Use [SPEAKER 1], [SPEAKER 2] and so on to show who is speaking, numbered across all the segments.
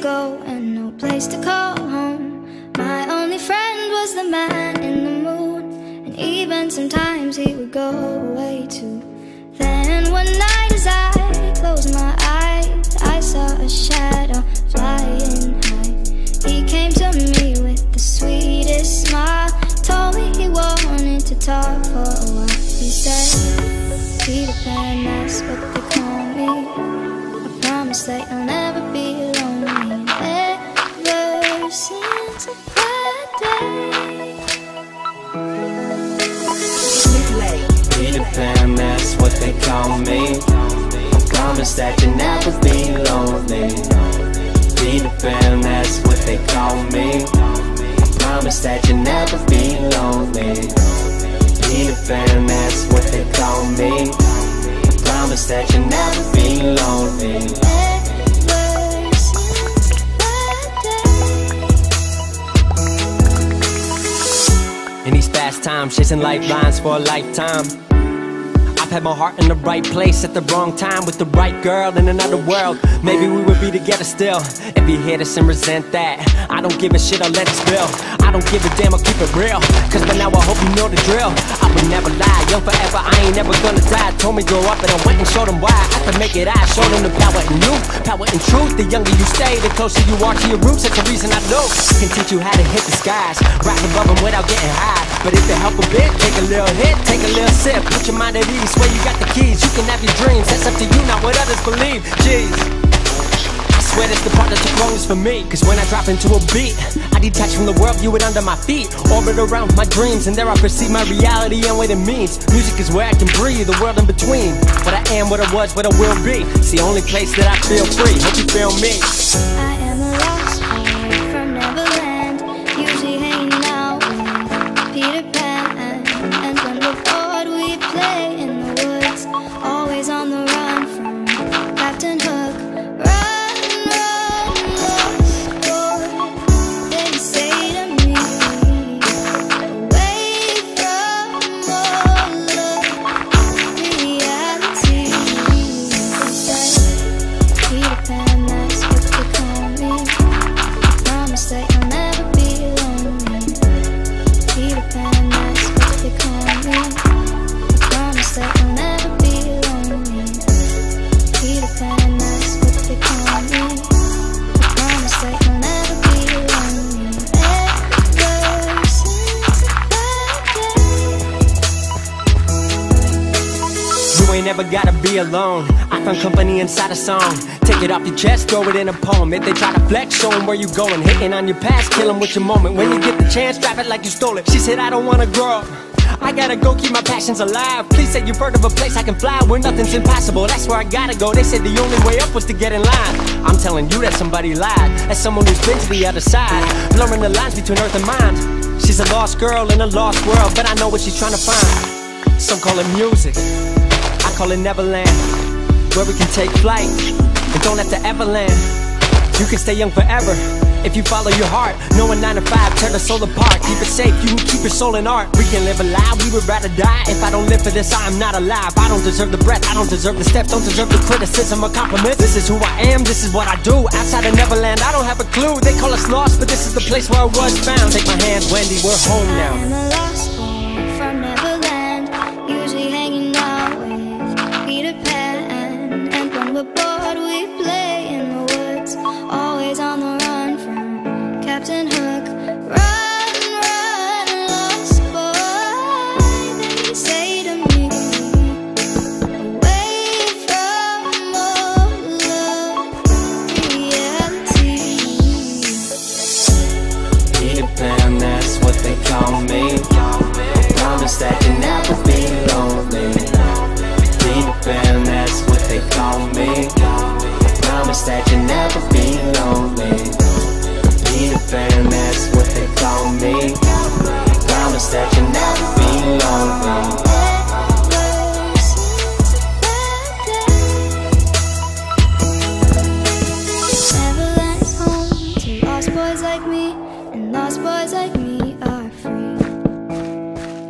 [SPEAKER 1] go and no place to call home. My only friend was the man in the moon, and even sometimes he would go away too. Then one night as I closed my eyes, I saw a shadow flying high. He came to me with the sweetest smile, told me he wanted to talk for a while. He said, Peter Pan, that's what they call me. I promise that you'll never be. Ever since that day.
[SPEAKER 2] Peter Pan, that's what they call me. I promise that you'll never be lonely. Peter Pan, that's what they call me. I promise that you'll never be lonely. Peter Pan, that's what they call me. I promise that you'll never be lonely. Times, chasing lifelines for a lifetime. I've had my heart in the right place at the wrong time with the right girl in another world. Maybe we would be together still. If you hear this and resent that, I don't give a shit, I'll let it spill. I don't give a damn, I'll keep it real. Cause by now I hope you know the drill. I would never lie, young forever, I ain't never gonna die. Told me grow up and I went and showed them why. I could make it, I showed them the power in you, power in truth. The younger you stay, the closer you are to your roots. That's the reason I know. Can teach you how to hit the skies, rise above them without getting high. But if it help a bit, take a little hit, take a little sip, put your mind at ease. where you got the keys, you can have your dreams. That's up to you, not what others believe. Jeez. Swear that's the part the longest for me. Cause when I drop into a beat I detach from the world, view it under my feet Orbit around my dreams And there I perceive my reality and what it means. Music is where I can breathe, the world in between. What I am, what I was, what I will be. It's the only place that I feel free. Hope you feel me
[SPEAKER 1] never
[SPEAKER 2] gotta be alone. I found company inside a song. Take it off your chest, throw it in a poem. If they try to flex, show 'em where you going. Hitting on your past, kill 'em with your moment. When you get the chance, drop it like you stole it. She said, I don't wanna grow up. I gotta go keep my passions alive. Please say you've heard of a place I can fly where nothing's impossible. That's where I gotta go. They said the only way up was to get in line. I'm telling you that somebody lied. As someone who's been to the other side, blurring the lines between earth and mind. She's a lost girl in a lost world, but I know what she's trying to find. Some call it music. Call it Neverland, where we can take flight and don't have to ever land. You can stay young forever if you follow your heart. No one nine to five, tear the soul apart. Keep it safe, you can keep your soul in art. We can live alive, we would rather die. If I don't live for this, I am not alive. I don't deserve the breath, I don't deserve the steps, don't deserve the criticism or compliments. This is who I am, this is what I do. Outside of Neverland, I don't have a clue. They call us lost, but this is the place where I was found. Take my hand, Wendy, we're home now. That's what they call me. Promise that you'll never be lonely.
[SPEAKER 1] Boys like me, and lost boys like me are free.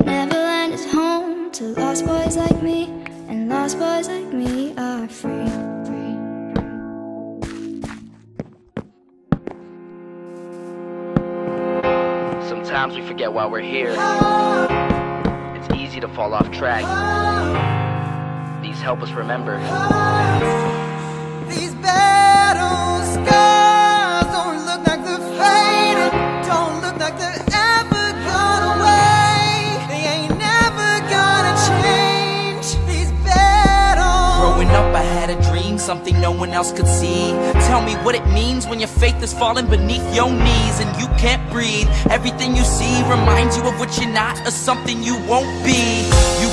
[SPEAKER 1] Neverland is home to lost boys like me, and lost boys like me are free.
[SPEAKER 3] Sometimes we forget why we're here. It's easy to fall off track. These help us remember.
[SPEAKER 4] These
[SPEAKER 5] something no one else could see. Tell me what it means when your faith is falling beneath your knees and you can't breathe. Everything you see reminds you of what you're not or something you won't be.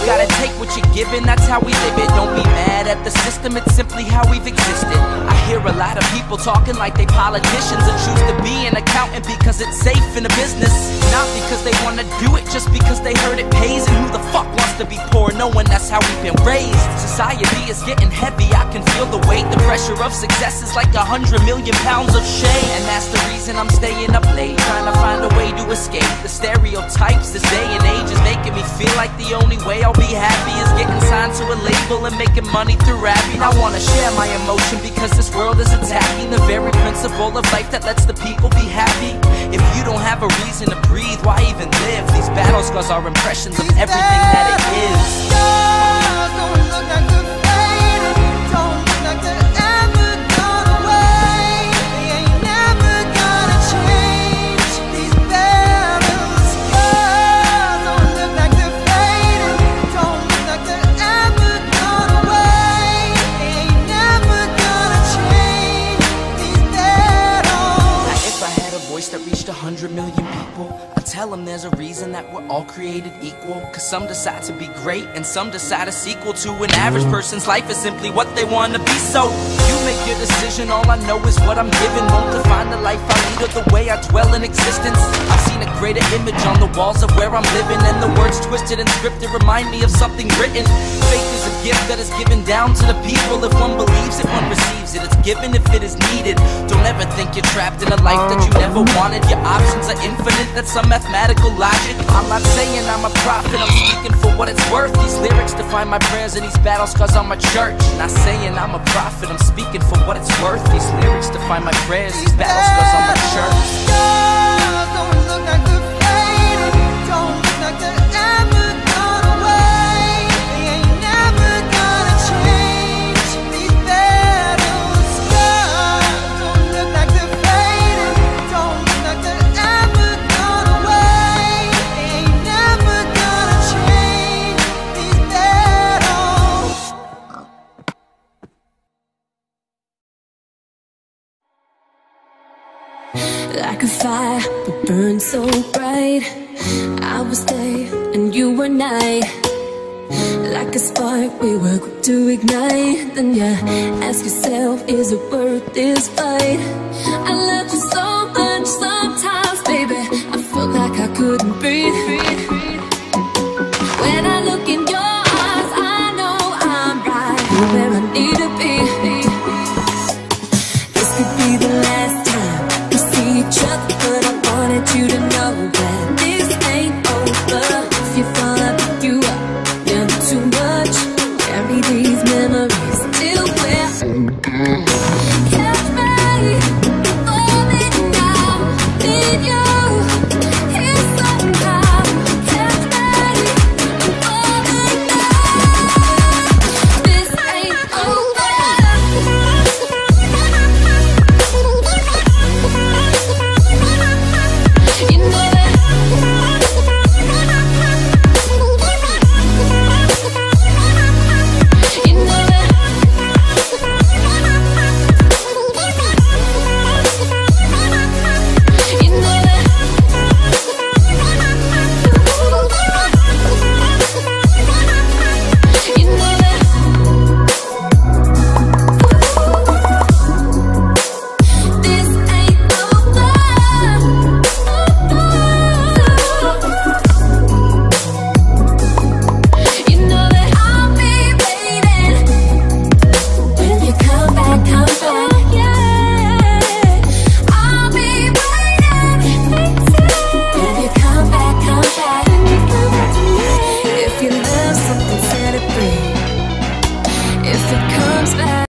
[SPEAKER 5] Gotta take what you're given, that's how we live it. Don't be mad at the system, it's simply how we've existed. I hear a lot of people talking like they politicians and choose to be an accountant because it's safe in a business. Not because they wanna do it, just because they heard it pays. And who the fuck wants to be poor knowing that's how we've been raised? Society is getting heavy, I can feel the weight. The pressure of success is like a hundred million pounds of shame. And that's the reason I'm staying up late, trying to find a way to escape the stereotypes. This day and age is making me feel like the only way I'll be happy is getting signed to a label and making money through rapping. I wanna share my emotion because this world is attacking the very principle of life that lets the people be happy. If you don't have a reason to breathe, why even live? These battle scars are impressions of everything that it is. Voice that reached a hundred million people, tell them there's a reason that we're all created equal. Cause some decide to be great, and some decide a sequel to an average person's life is simply what they wanna be. So, you make your decision, all I know is what I'm given. Won't define the life I lead or the way I dwell in existence. I've seen a greater image on the walls of where I'm living, and the words twisted and scripted remind me of something written. Faith is a gift that is given down to the people. If one believes it, one receives it. It's given if it is needed. Don't ever think you're trapped in a life that you never wanted. Your options are infinite, that's some mathematical logic. I'm not saying I'm a prophet, I'm speaking for what it's worth. These lyrics define my prayers and these battles cause I'm a church. Not saying I'm a prophet, I'm speaking for what it's worth. These lyrics define my prayers, these battles cause I'm a church.
[SPEAKER 6] That burned so bright. I was day and you were night Like a spark we were quick to ignite. Then you ask yourself, is it worth this fight? I love you so much sometimes, baby. I felt like I couldn't breathe